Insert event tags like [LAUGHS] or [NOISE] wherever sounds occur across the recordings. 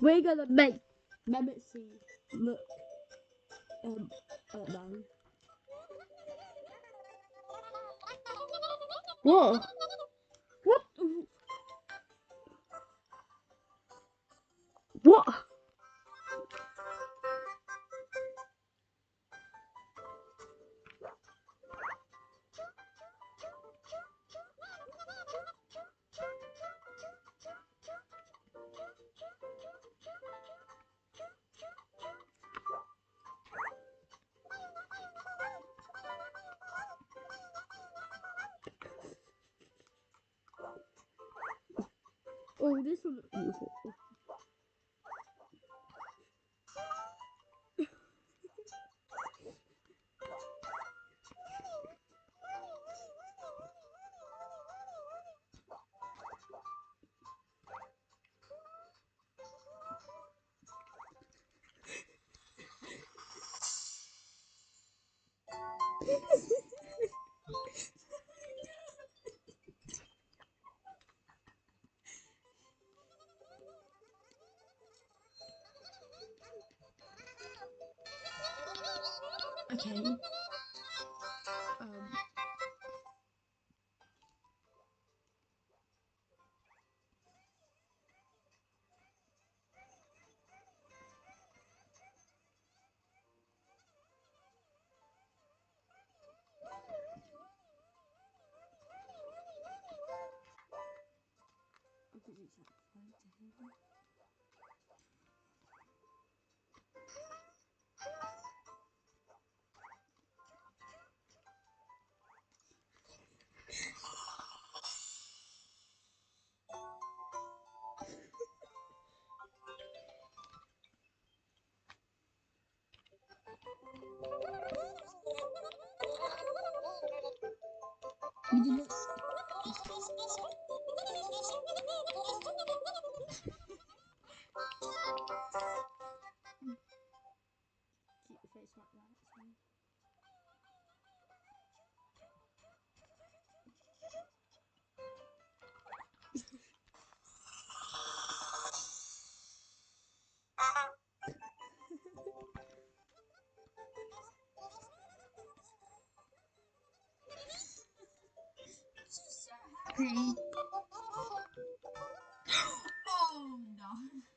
We're gonna make Mimicsy look um I don't know. Whoa. What? What? Oh, this one looks beautiful. Happy. [GASPS] oh no.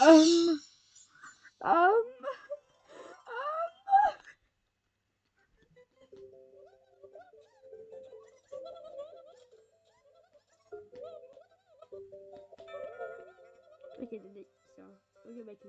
Um. Um. Um. Okay, the next so we're gonna make.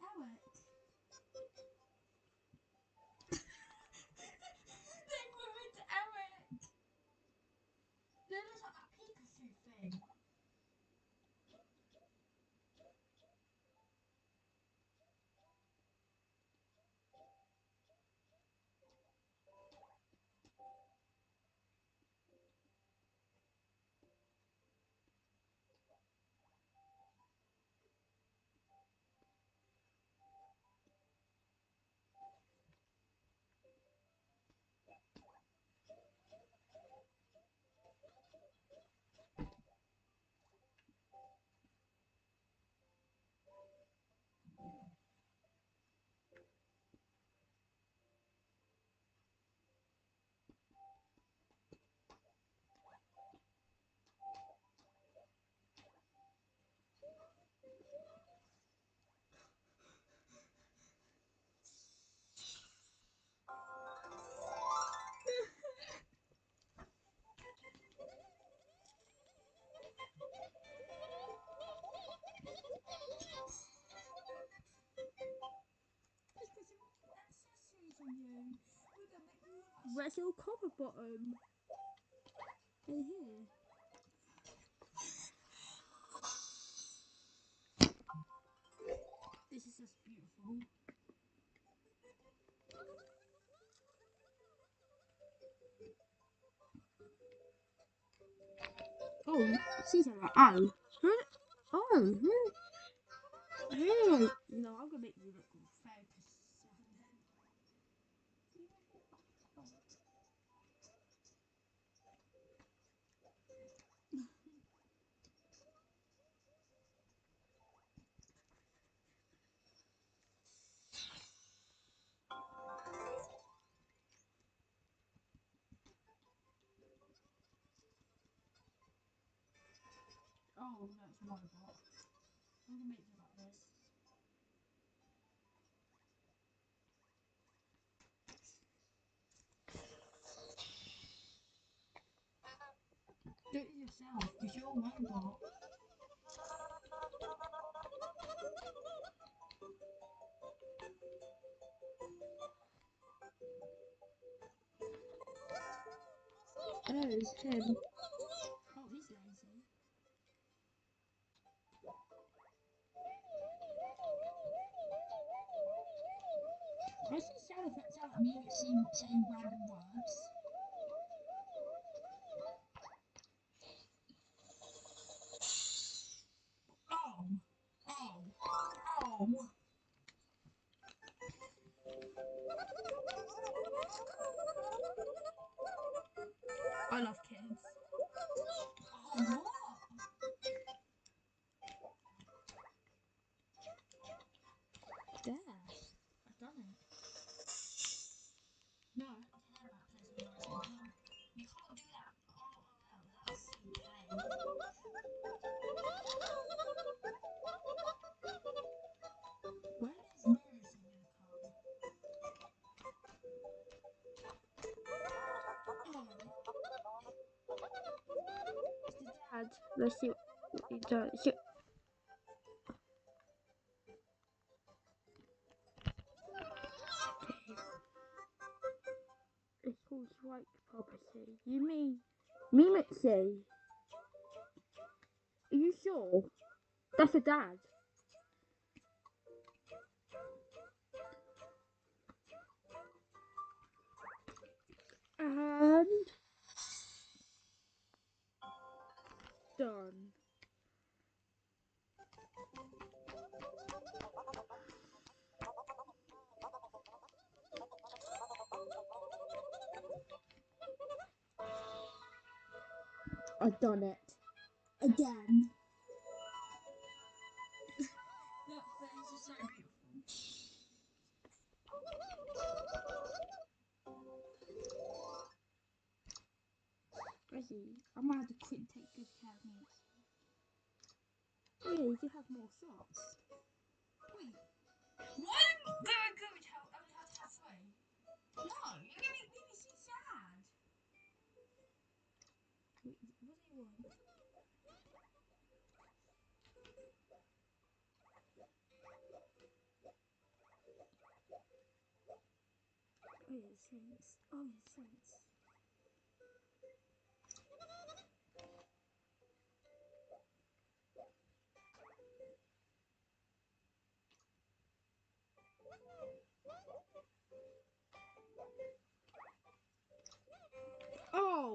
Oh Red's little copper bottom. In here. This is just beautiful. Oh, she's like, oh. Oh? Hmm. Who? No, I'm gonna make you look That's another bot. Like this. Do it yourself, because you're him. Like, sound like me saying, saying random words? Let's see what does. See- It's called strike property. You mean Mimixy? Are you sure? That's a dad. And done. I've done it. Again. Reggie, I might have to quit and take good care of me. oh yeah, you can have more shots. Wait. How halfway? No, you're gonna me so sad. Wait, what do you want? Oh yeah. Oh.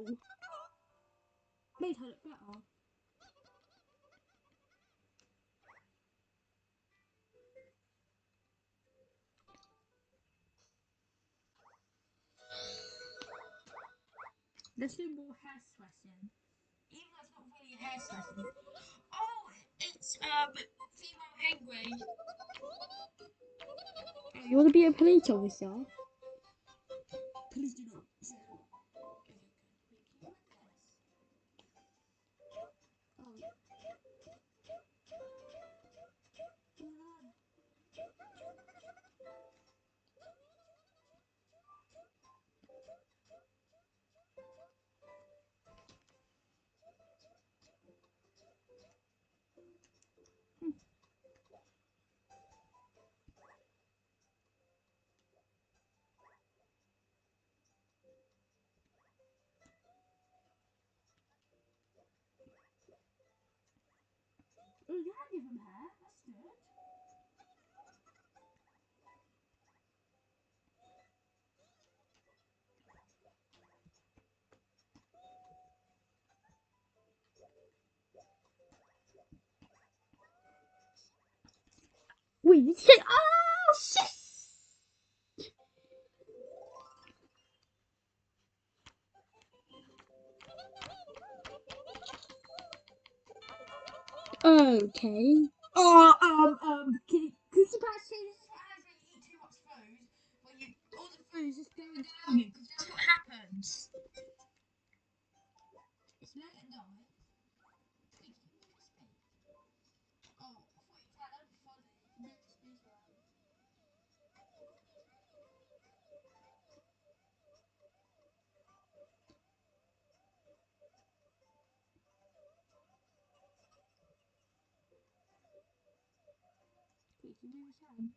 Oh! Made her look better. Let's do more hair stressing. Even though it's not really hair stressing. Oh, it's um female hangry. You want to be a police officer? Please do not. Can give him hair. That's. Wait, shit! Oh, shit! Okay. Oh, um, um, can you, this eat too much food? You, all the just going down you, because that's what happens. It's die. Wait, can you speak? Oh, I thought you tell them funny. You never speak right. Wait, can you hand?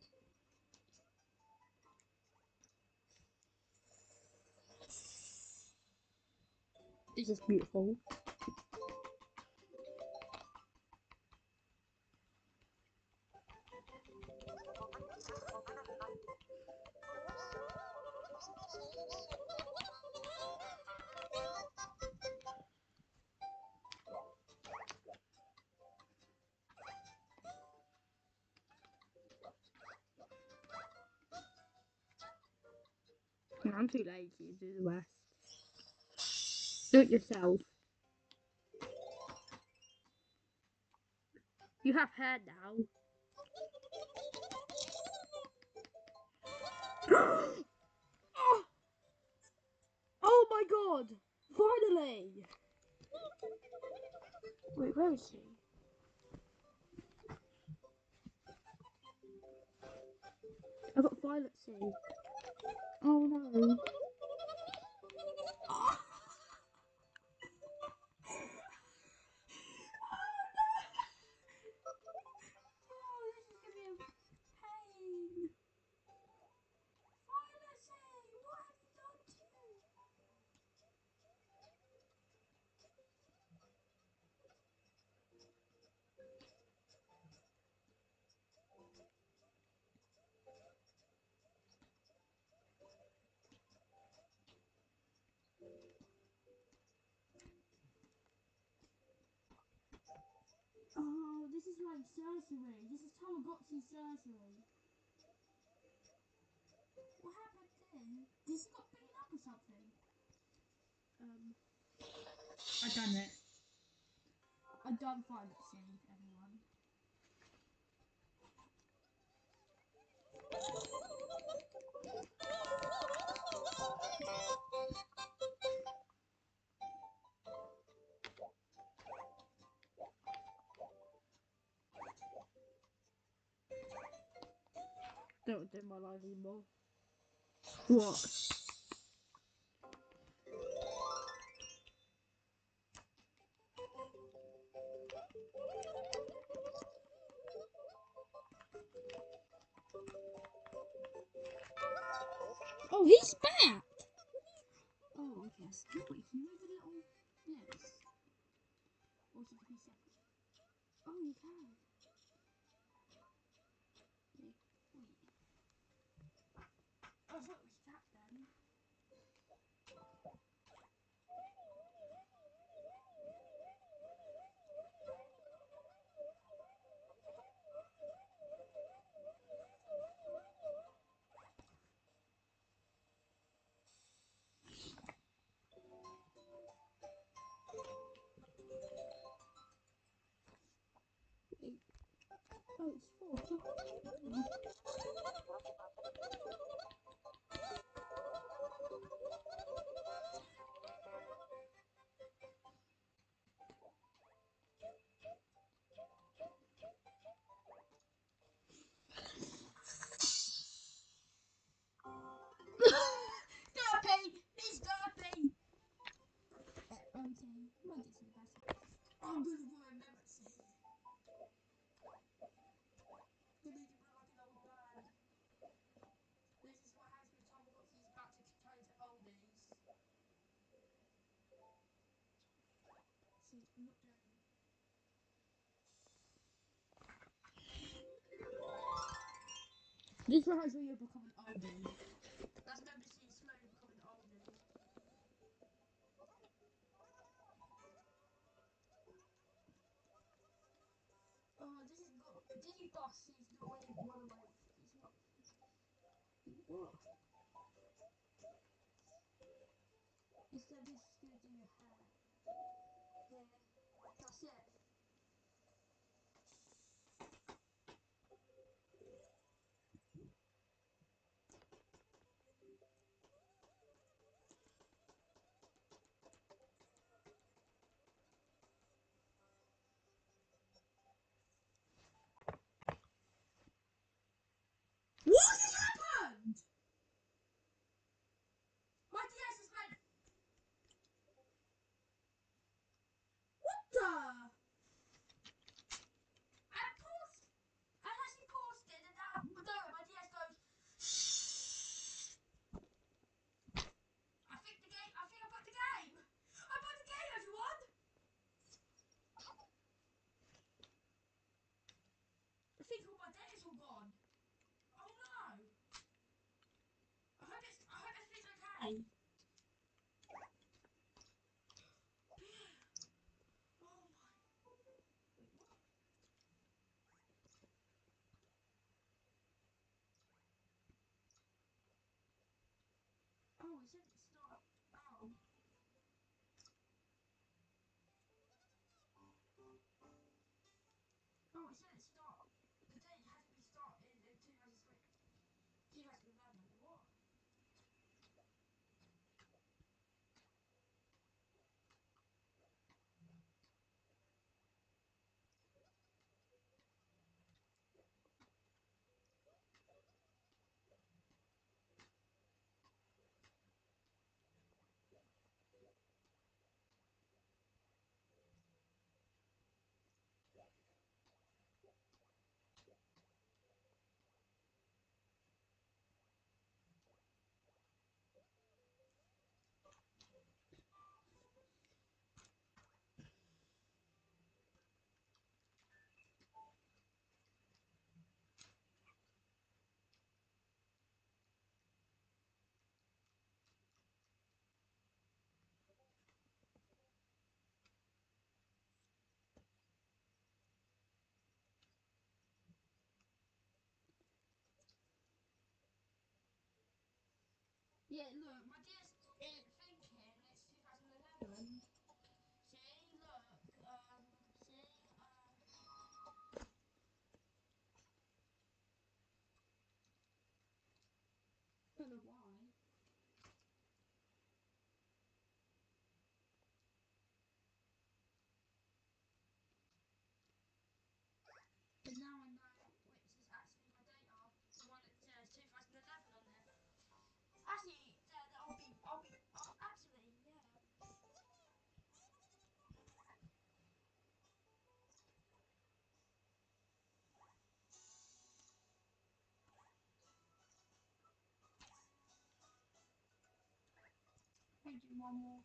This is beautiful. I'm too lazy to do the rest. Do it yourself. You have hair now. oh! [GASPS] oh my god! Finally! Wait, where is she? I got Violet C. Oh no. Oh, this is gonna be a pain. Violet, what have you done to me? Oh, this is like surgery. This is Tamagotchi surgery. What happened then? This got beaten up or something. Um, I done it. I don't find it silly, everyone. [LAUGHS] Don't do my life anymore. What? Oh, he's back! Oh, okay. can separate? Oh, you can. Oh, it's o'clock. This reminds me of becoming older. That's. Oh, this is good. Digiboss is the only one of my. It's not. What? It's the best your hair. Yeah. That's it. thousand? Yeah, look, my dear's thinking it's 2011. See, look, um, see, um. I don't know why. do normal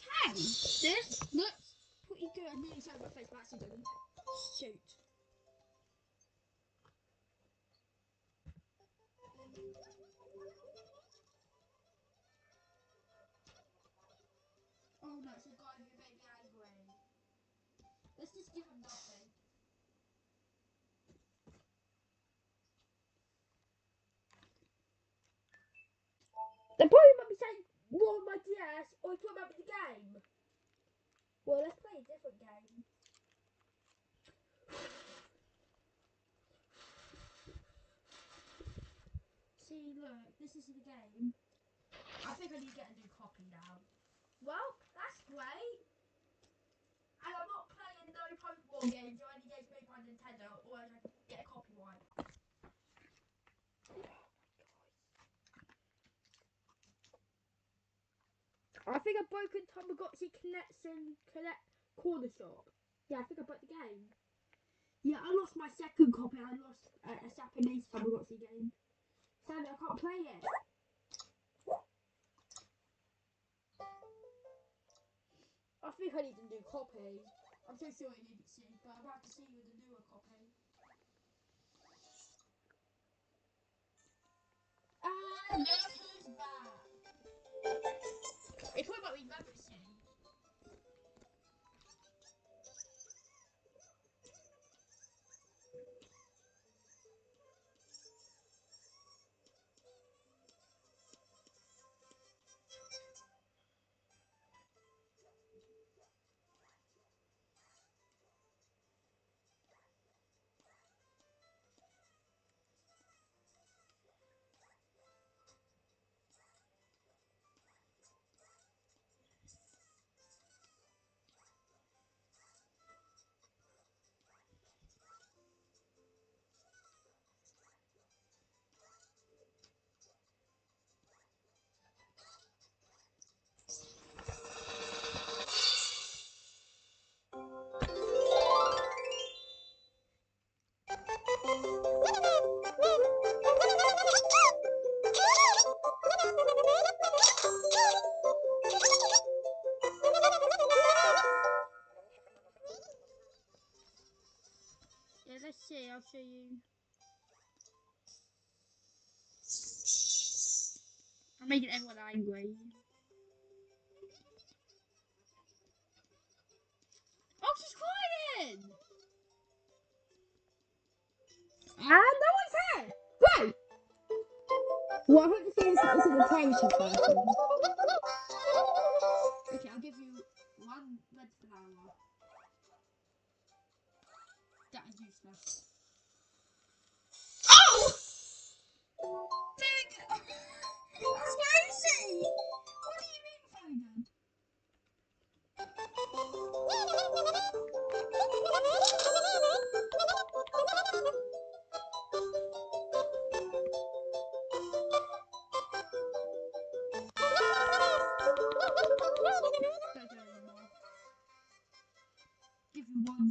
Okay, this looks pretty good. I'm really sorry my face, but actually doesn't. Shoot. Oh no, it's a guy who made me angry. Let's just give him nothing. They probably on my DS, or talking about the game. Well, let's play a different game. See, look, this is the game. I think I need to get a new copy now. Well, that's great. And I'm not playing no Pokemon games or any games made by Nintendo, or I can get a copyright. I think I've broken Tamagotchi Connection Connect Corner Shop. Yeah, I think I broke the game. Yeah, I lost my second copy. I lost uh, a Japanese Tamagotchi game. Sadly, I can't play it. I think I need a new copy. I'm so sure you didn't see, but I'm about to see you with a newer copy. And look Yeah, let's see. I'll show you. I'm making everyone angry. Oh, she's crying! Ah, no one's here! Right! Well, I hope is, this is the privacy version. Okay, Oh! Dang it! [LAUGHS] That's crazy! What do you mean, Foden? Don't do it anymore. Give you one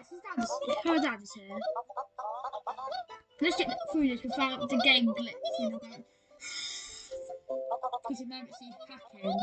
Dad is here. Let's get through this without the game glitching about. Because emergency hacking.